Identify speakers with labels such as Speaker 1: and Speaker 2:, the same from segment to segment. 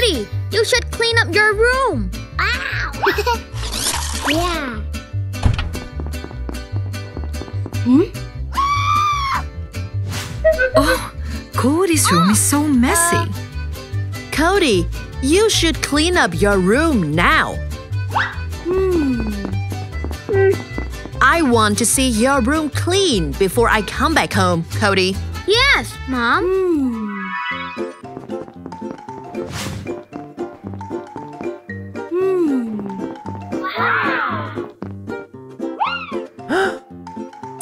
Speaker 1: Cody, you should clean up your room.
Speaker 2: Wow. yeah. Hmm?
Speaker 3: Oh, Cody's room is so messy.
Speaker 4: Cody, you should clean up your room now. Hmm. I want to see your room clean before I come back home, Cody.
Speaker 1: Yes, Mom.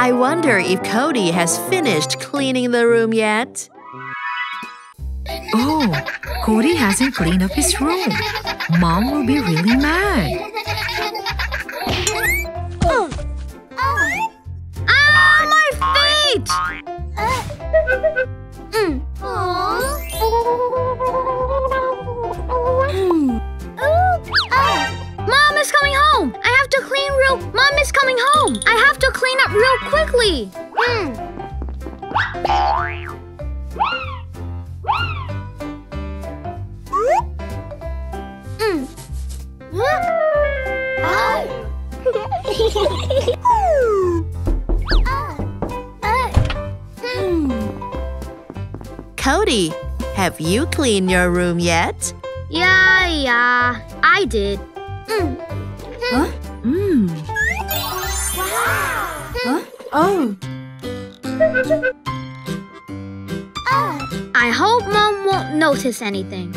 Speaker 4: I wonder if Cody has finished cleaning the room yet.
Speaker 3: Oh, Cody hasn't cleaned up his room. Mom will be really mad.
Speaker 1: Coming home. I have to clean up real quickly. Hmm. Hmm.
Speaker 4: Cody, have you cleaned your room yet?
Speaker 1: Yeah, yeah, I did. Hmm. Huh?
Speaker 3: Mmm.
Speaker 2: Oh.
Speaker 1: I hope Mom won't notice anything.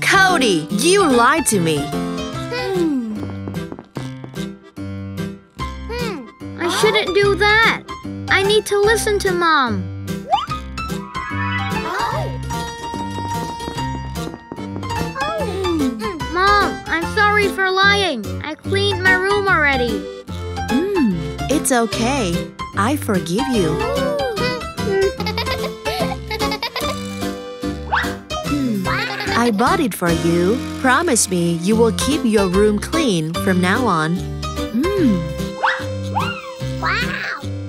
Speaker 4: Cody, you lied to me.
Speaker 1: I shouldn't do that. I need to listen to Mom. I'm sorry for lying. I cleaned my room already.
Speaker 4: Mm, it's okay. I forgive you. I bought it for you. Promise me you will keep your room clean from now on.
Speaker 3: Mmm.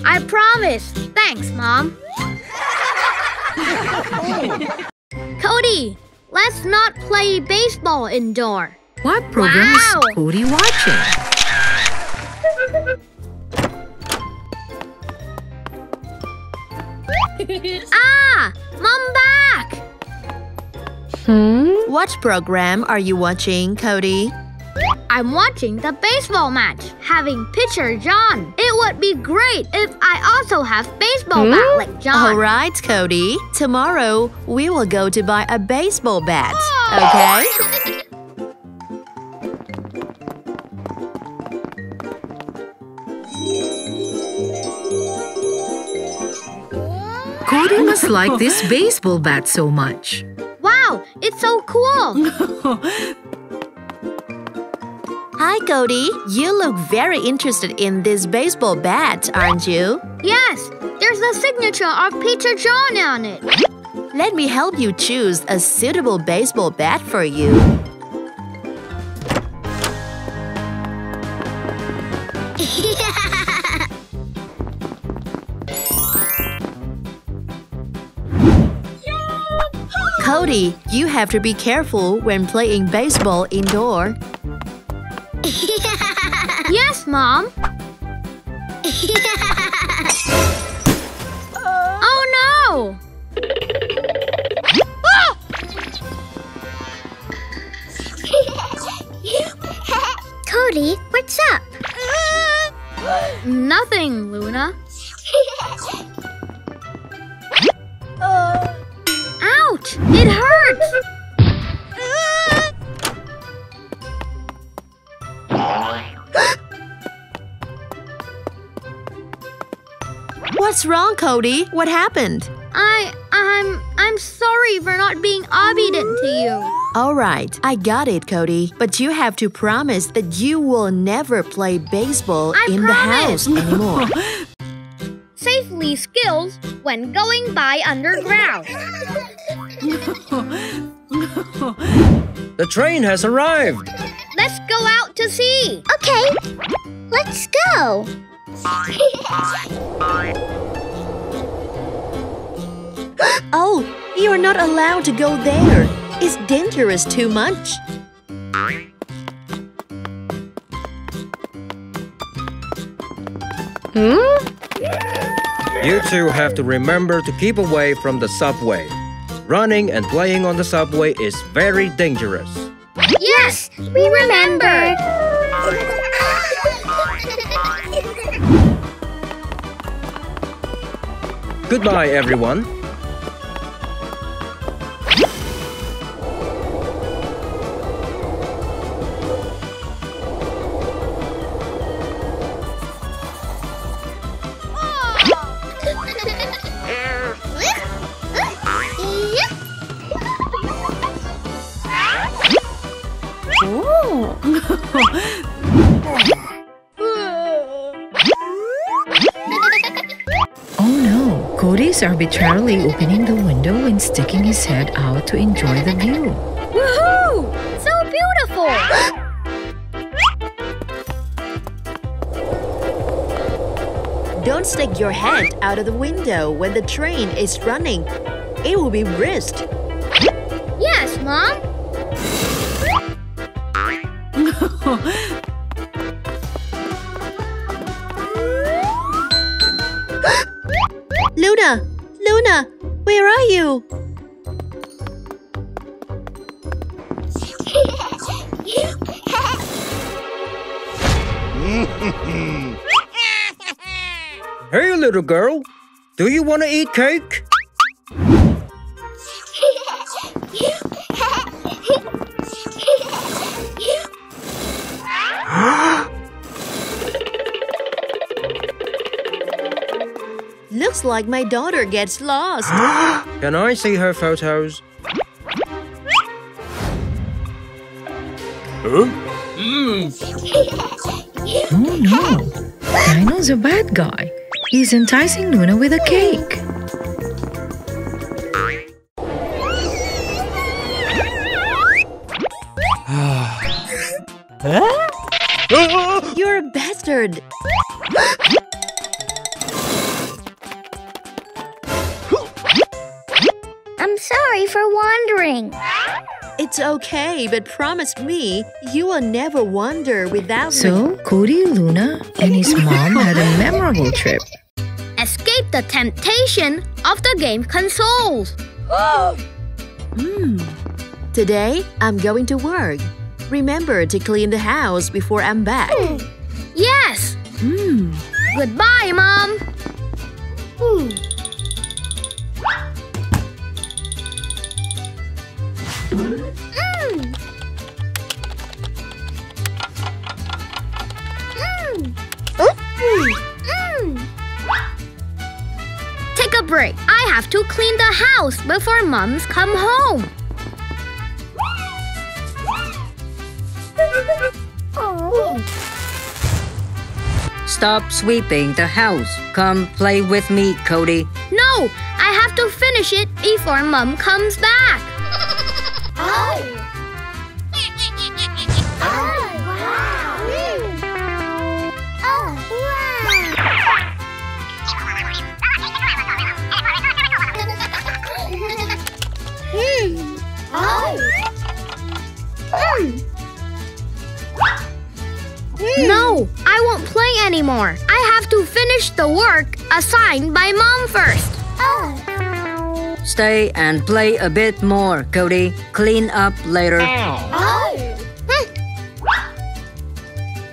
Speaker 1: I promise. Thanks, Mom. Cody, let's not play baseball indoor.
Speaker 3: What program
Speaker 1: Wow.
Speaker 3: is Cody watching?
Speaker 1: Ah! Mom back! Hmm?
Speaker 4: What program are you watching, Cody?
Speaker 1: I'm watching the baseball match, having pitcher John. It would be great if I also have baseball bat like John.
Speaker 4: All right, Cody. Tomorrow we will go to buy a baseball bat. Okay?
Speaker 3: Cody must like this baseball bat so much.
Speaker 1: Wow, it's so cool.
Speaker 4: Hi, Cody. You look very interested in this baseball bat, aren't you?
Speaker 1: yes, there's the signature of Peter John on it.
Speaker 4: Let me help you choose a suitable baseball bat for you. Cody, you have to be careful when playing baseball indoor.
Speaker 1: Yes, Mom. oh no!
Speaker 2: Cody, what's up?
Speaker 1: Nothing, Luna.
Speaker 4: What's wrong, Cody? What happened?
Speaker 1: I I'm I'm sorry for not being obedient to you.
Speaker 4: All right, I got it, Cody. But you have to promise that you will never play baseball
Speaker 1: I
Speaker 4: in
Speaker 1: promise.
Speaker 4: the house anymore.
Speaker 1: Safely skills when going by underground.
Speaker 5: The train has arrived.
Speaker 1: Let's go out to sea.
Speaker 2: Okay, let's go.
Speaker 4: oh, you're not allowed to go there. It's dangerous too much. Hmm?
Speaker 5: You two have to remember to keep away from the subway. Running and playing on the subway is very dangerous.
Speaker 1: Yes,
Speaker 2: We remembered.
Speaker 5: Goodbye, everyone.
Speaker 3: Arbitrarily opening the window and sticking his head out to enjoy the view.
Speaker 1: Woohoo! So beautiful.
Speaker 4: Don't stick your head out of the window when the train is running. It will be risked.
Speaker 1: Yes, Mom.
Speaker 5: Hey, little girl. Do you want to eat cake?
Speaker 4: Looks like my daughter gets lost.
Speaker 5: Can I see her photos?
Speaker 3: Oh no, Dino's a bad guy. He's enticing Luna with a cake.
Speaker 4: You're a bastard.
Speaker 2: I'm sorry for wandering.
Speaker 4: It's okay, but promise me you will never wander without me.
Speaker 3: So, Cody, Luna, and his mom had a memorable trip.
Speaker 1: Escape the temptation of the game consoles.
Speaker 4: Hmm. Today, I'm going to work. Remember to clean the house before I'm back.
Speaker 1: Yes.
Speaker 4: Hmm.
Speaker 1: Goodbye, Mom. Hmm. Take a break. I have to clean the house before Mom's come home.
Speaker 6: Stop sweeping the house. Come play with me, Cody.
Speaker 1: No, I have to finish it before Mom comes back. No, anymore. I have to finish the work assigned by Mom first. Oh.
Speaker 6: Stay and play a bit more, Cody. Clean up later. Oh. Hmm.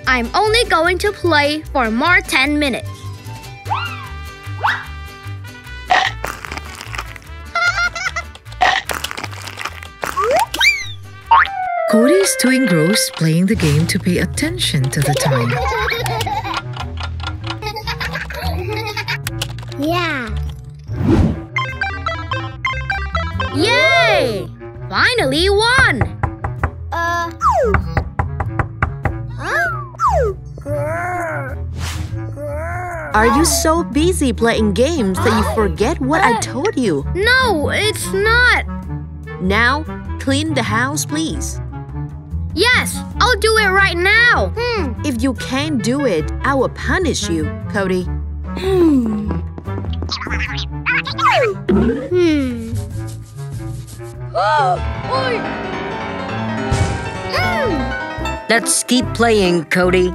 Speaker 1: I'm only going to play for more 10 minutes.
Speaker 3: Cody is too engrossed playing the game to pay attention to the time.
Speaker 4: Are you so busy playing games that you forget what I told you?
Speaker 1: No, it's not.
Speaker 4: Now, clean the house, please.
Speaker 1: Yes, I'll do it right now.
Speaker 4: If you can't do it, I will punish you, Cody.
Speaker 1: Hmm.
Speaker 6: Let's keep playing, Cody.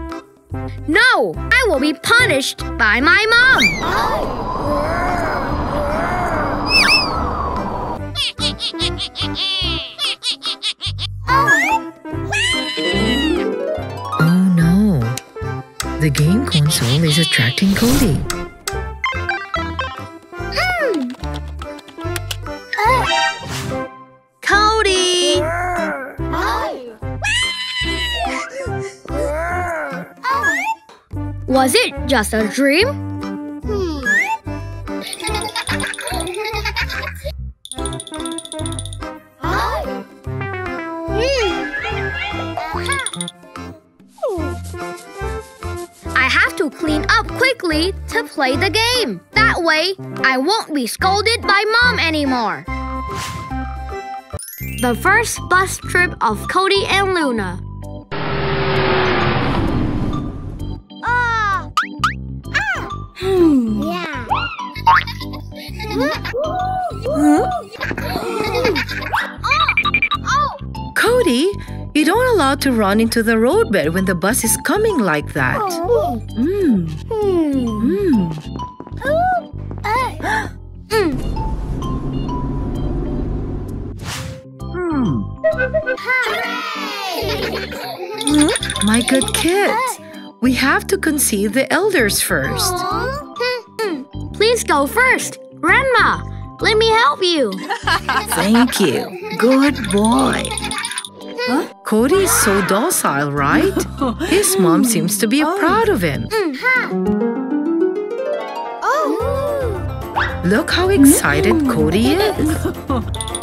Speaker 1: No, I will be punished by my mom.
Speaker 3: Oh no. The game console is attracting Cody.
Speaker 1: Was it just a dream? Hmm. I have to clean up quickly to play the game. That way, I won't be scolded by mom anymore. The first bus trip of Cody and Luna.
Speaker 3: Cody, you don't allow to run into the roadbed when the bus is coming like that. Mm. Mm. My good kid. We have to conceive the elders first.
Speaker 1: Please go first. Grandma, let me help you.
Speaker 3: Thank you. Good boy. Cody is so docile, right? His mom seems to be oh. proud of him. Mm, oh. Look how excited Cody is.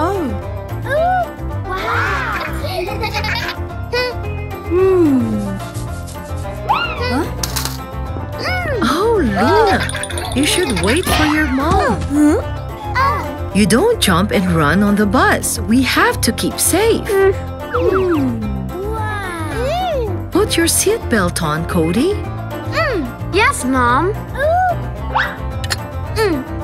Speaker 3: Oh, you should wait for your mom. Oh, oh. You don't jump and run on the bus. We have to keep safe. Hmm. Put your seatbelt on, Cody. Hmm.
Speaker 1: Yes, Mom. Hmm.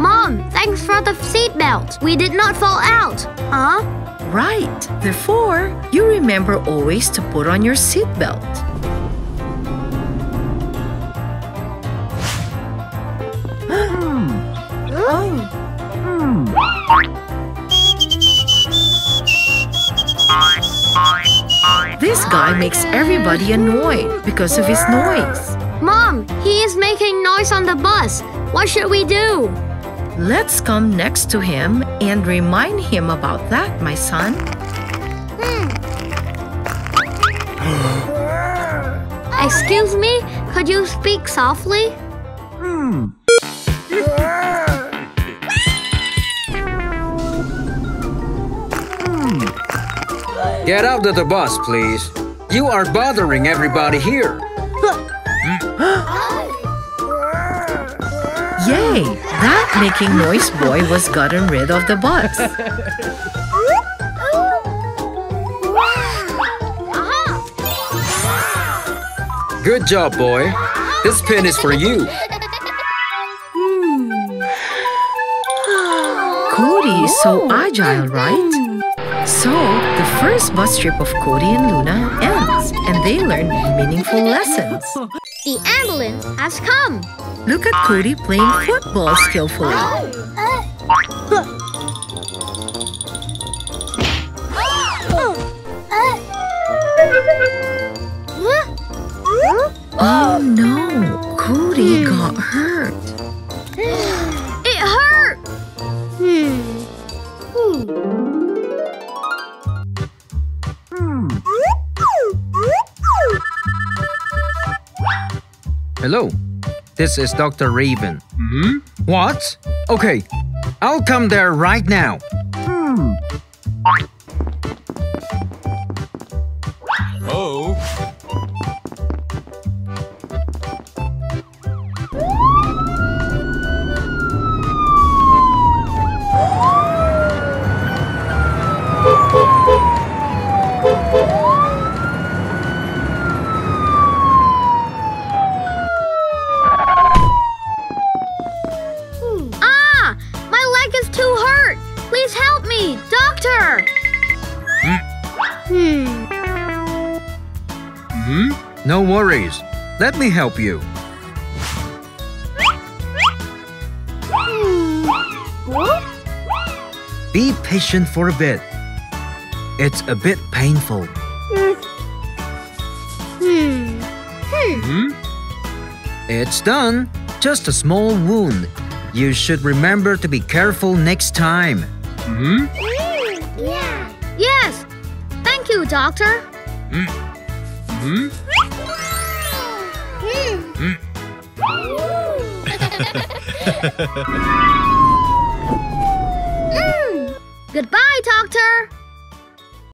Speaker 1: Mom, thanks for the seatbelt. We did not fall out. Huh?
Speaker 3: Right. Therefore, you remember always to put on your seatbelt. Hmm. Hmm. This guy makes everybody annoyed because of his noise.
Speaker 1: Mom, he is making noise on the bus. What should we do?
Speaker 3: Let's come next to him and remind him about that, my son. Hmm.
Speaker 1: Excuse me, could you speak softly? Hmm. Hmm.
Speaker 5: Get out of the bus, please. You are bothering everybody here.
Speaker 3: Yay! That making noise boy was gotten rid of the bus.
Speaker 5: Good job, boy. This pin is for you.
Speaker 3: Cody is so agile, right? So, the first bus trip of Cody and Luna ends, and they learn meaningful lessons.
Speaker 1: The ambulance has come.
Speaker 3: Look at Cody playing football skillfully. Oh, oh no, Cody hmm. got hurt.
Speaker 1: It hurt!
Speaker 5: Hello, this is Dr. Raven. Hmm? What? Okay. I'll come there right now.
Speaker 1: Me
Speaker 5: help you. Be patient for a bit. It's a bit painful.
Speaker 1: Hmm.
Speaker 5: Hmm? It's done. Just a small wound. You should remember to be careful next time. Hmm?
Speaker 2: Yeah.
Speaker 1: Yes! Thank you, Doctor!
Speaker 5: Hmm? Hmm? Mm.
Speaker 1: Goodbye, Doctor!